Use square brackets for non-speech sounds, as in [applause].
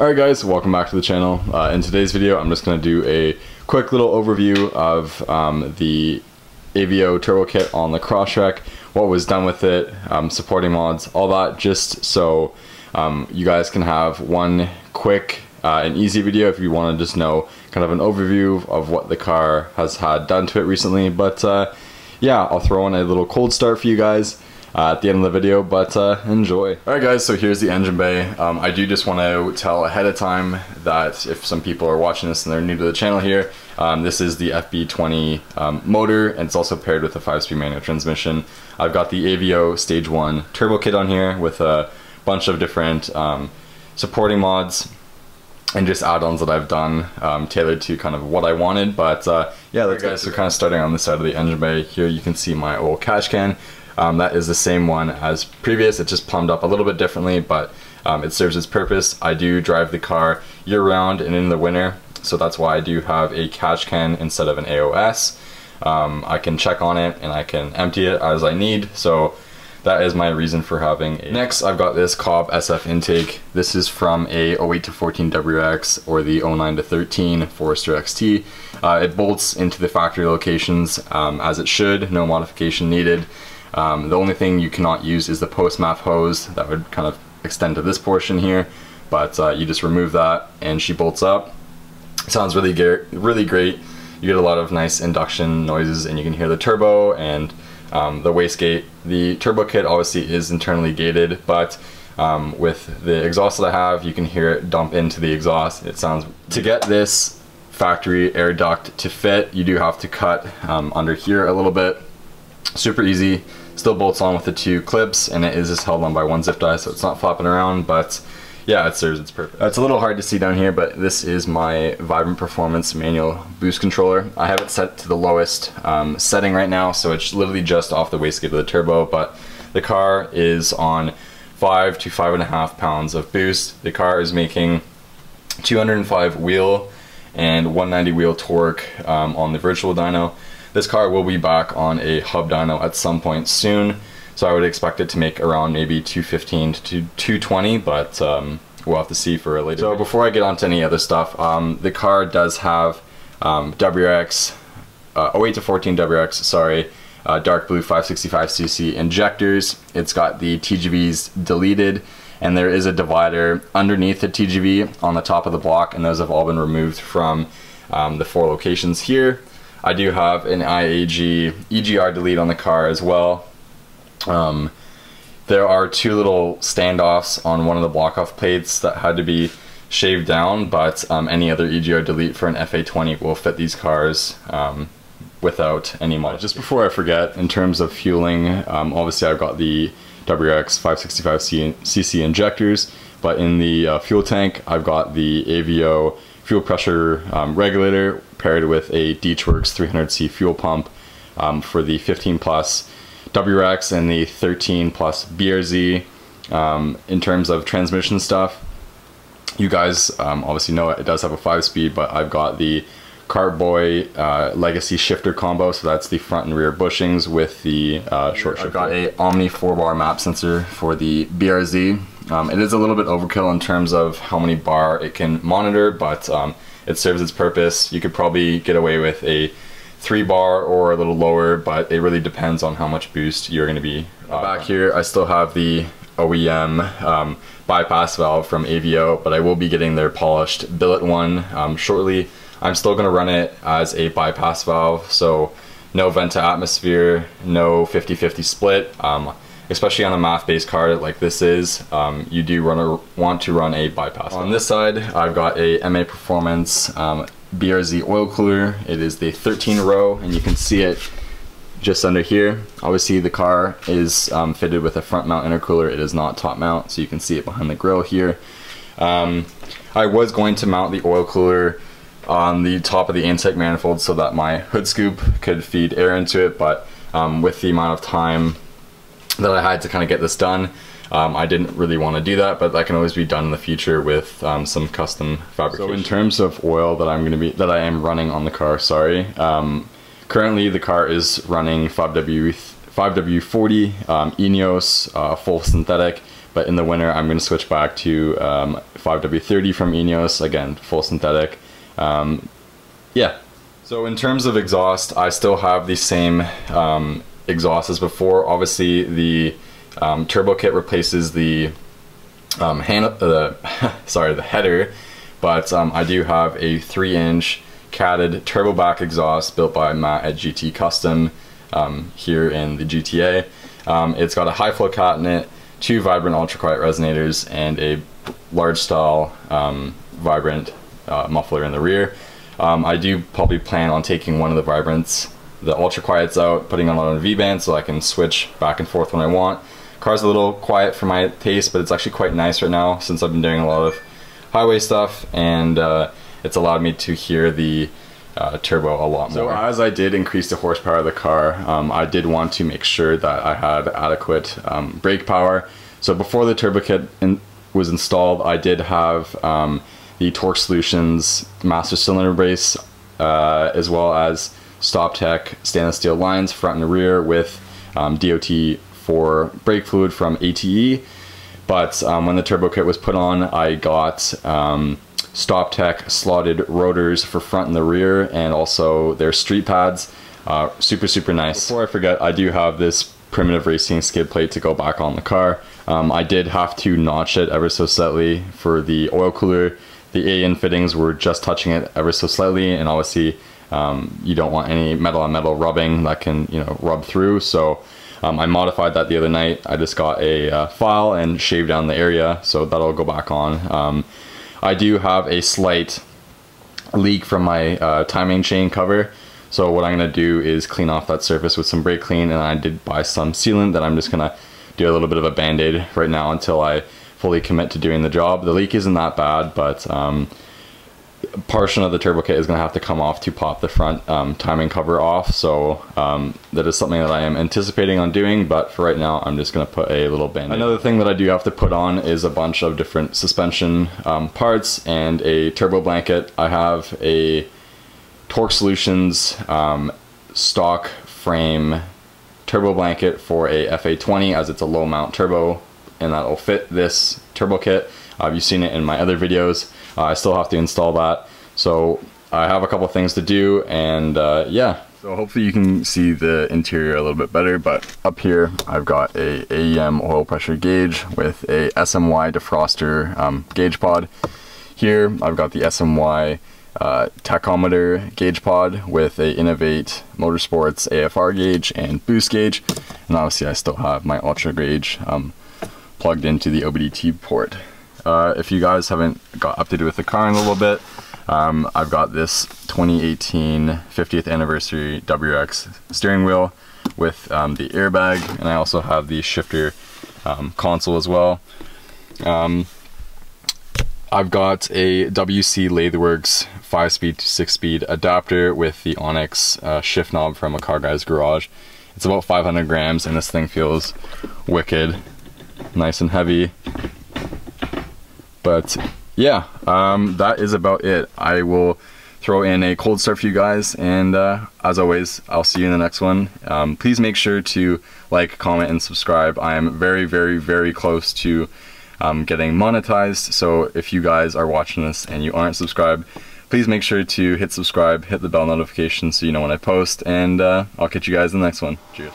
Alright guys, welcome back to the channel. Uh, in today's video I'm just going to do a quick little overview of um, the AVO turbo kit on the Crosstrek, what was done with it, um, supporting mods, all that just so um, you guys can have one quick uh, and easy video if you want to just know kind of an overview of what the car has had done to it recently. But uh, yeah, I'll throw in a little cold start for you guys uh, at the end of the video, but uh, enjoy. Alright guys, so here's the engine bay. Um, I do just want to tell ahead of time that if some people are watching this and they're new to the channel here, um, this is the FB20 um, motor and it's also paired with a 5-speed manual transmission. I've got the AVO Stage 1 turbo kit on here with a bunch of different um, supporting mods and just add-ons that I've done um, tailored to kind of what I wanted but uh, yeah guys so kind of starting on the side of the engine bay here you can see my old catch can um, that is the same one as previous. It's just plumbed up a little bit differently, but um, it serves its purpose. I do drive the car year round and in the winter, so that's why I do have a catch can instead of an AOS. Um, I can check on it and I can empty it as I need, so that is my reason for having a Next, I've got this Cobb SF intake. This is from a 08 to 14 WRX or the 09 to 13 Forester XT. Uh, it bolts into the factory locations um, as it should, no modification needed. Um, the only thing you cannot use is the post MAF hose that would kind of extend to this portion here, but uh, you just remove that and she bolts up. Sounds really, really great. You get a lot of nice induction noises and you can hear the turbo and um, the wastegate. The turbo kit obviously is internally gated, but um, with the exhaust that I have, you can hear it dump into the exhaust. It sounds, to get this factory air duct to fit, you do have to cut um, under here a little bit. Super easy still bolts on with the two clips and it is just held on by one zip tie so it's not flopping around but yeah it serves its purpose. it's a little hard to see down here but this is my Vibrant Performance manual boost controller. I have it set to the lowest um, setting right now so it's literally just off the wastegate of the turbo but the car is on five to five and a half pounds of boost. The car is making 205 wheel and 190 wheel torque um, on the virtual dyno. This car will be back on a hub dyno at some point soon, so I would expect it to make around maybe 215 to 220, but um, we'll have to see for a later. So before I get on to any other stuff, um, the car does have um, WRX, uh, 08 to 14 WRX, sorry, uh, dark blue 565cc injectors. It's got the TGVs deleted and there is a divider underneath the TGV on the top of the block and those have all been removed from um, the four locations here. I do have an IAG EGR delete on the car as well. Um, there are two little standoffs on one of the block off plates that had to be shaved down, but um, any other EGR delete for an FA20 will fit these cars um, without any mod. Just before I forget, in terms of fueling, um, obviously I've got the WRX 565cc injectors, but in the uh, fuel tank I've got the AVO fuel pressure um, regulator paired with a DeatschWerks 300C fuel pump um, for the 15 plus WRX and the 13 plus BRZ. Um, in terms of transmission stuff, you guys um, obviously know it, it does have a five speed, but I've got the Kartboy uh, Legacy shifter combo, so that's the front and rear bushings with the uh, short shifter. I've got a Omni 4 bar map sensor for the BRZ. Um, it is a little bit overkill in terms of how many bar it can monitor, but um, it serves its purpose. You could probably get away with a three bar or a little lower, but it really depends on how much boost you're going to be. Uh, back here, I still have the OEM um, bypass valve from AVO, but I will be getting their polished billet one um, shortly. I'm still going to run it as a bypass valve, so no vent to atmosphere, no 50-50 split. Um, especially on a MAF-based card like this is, um, you do run a, want to run a bypass. On this side, I've got a MA Performance um, BRZ oil cooler. It is the 13 row, and you can see it just under here. Obviously, the car is um, fitted with a front mount intercooler. It is not top mount, so you can see it behind the grill here. Um, I was going to mount the oil cooler on the top of the intake manifold so that my hood scoop could feed air into it, but um, with the amount of time that I had to kind of get this done. Um, I didn't really want to do that, but that can always be done in the future with um, some custom fabrication. So in terms of oil that I'm going to be that I am running on the car, sorry. Um, currently, the car is running 5W 5W40 um, Eneos uh, full synthetic, but in the winter I'm going to switch back to um, 5W30 from Eneos, again, full synthetic. Um, yeah. So in terms of exhaust, I still have the same um, exhaust as before. Obviously the um, turbo kit replaces the um, hand, uh, [laughs] sorry, the header, but um, I do have a three inch catted turbo back exhaust built by Matt at GT Custom um, here in the GTA. Um, it's got a high flow cat in it, two vibrant ultra quiet resonators, and a large style um, vibrant uh, muffler in the rear. I do probably plan on taking one of the vibrants, the ultra quiets out, putting on V band, so I can switch back and forth when I want. Car's a little quiet for my taste, but it's actually quite nice right now since I've been doing a lot of highway stuff and uh, it's allowed me to hear the uh, turbo a lot more. So as I did increase the horsepower of the car, um, I did want to make sure that I had adequate um, brake power. So before the turbo kit in was installed, I did have um, the Torque Solutions master cylinder brace, uh, as well as StopTech stainless steel lines front and rear with um, DOT for brake fluid from ATE. But um, when the turbo kit was put on, I got um, StopTech slotted rotors for front and the rear and also their street pads. Uh, super, super nice. Before I forget, I do have this primitive racing skid plate to go back on the car. Um, I did have to notch it ever so slightly for the oil cooler. The AN fittings were just touching it ever so slightly and obviously um, you don't want any metal on metal rubbing that can you know rub through so um, I modified that the other night. I just got a uh, file and shaved down the area so that'll go back on. Um, I do have a slight leak from my uh, timing chain cover. So what I'm gonna do is clean off that surface with some brake clean and I did buy some sealant that I'm just gonna do a little bit of a band-aid right now until I fully commit to doing the job. The leak isn't that bad, but um, portion of the turbo kit is going to have to come off to pop the front um, timing cover off so um, that is something that I am anticipating on doing but for right now I'm just going to put a little band -aid. Another thing that I do have to put on is a bunch of different suspension um, parts and a turbo blanket. I have a Torque Solutions um, stock frame turbo blanket for a FA20 as it's a low mount turbo and that'll fit this turbo kit. Uh, you've seen it in my other videos. Uh, I still have to install that. So I have a couple things to do and uh, yeah. So hopefully you can see the interior a little bit better, but up here I've got a AEM oil pressure gauge with a SMY defroster um, gauge pod. Here I've got the SMY uh, tachometer gauge pod with a Innovate Motorsports AFR gauge and boost gauge. And obviously I still have my Ultra gauge um, plugged into the OBD-II port. Uh, if you guys haven't got updated with the car in a little bit, um, I've got this 2018 50th anniversary WRX steering wheel with um, the airbag, and I also have the shifter um, console as well. Um, I've got a WC Lathe-Works 5-speed to 6-speed adapter with the Onyx uh, shift knob from a car guy's garage. It's about 500 grams, and this thing feels wicked, nice and heavy. But yeah, um, that is about it. I will throw in a cold start for you guys and uh, as always I'll see you in the next one um, please make sure to like comment and subscribe I am very very very close to um, getting monetized so if you guys are watching this and you aren't subscribed please make sure to hit subscribe hit the bell notification so you know when I post and uh, I'll catch you guys in the next one cheers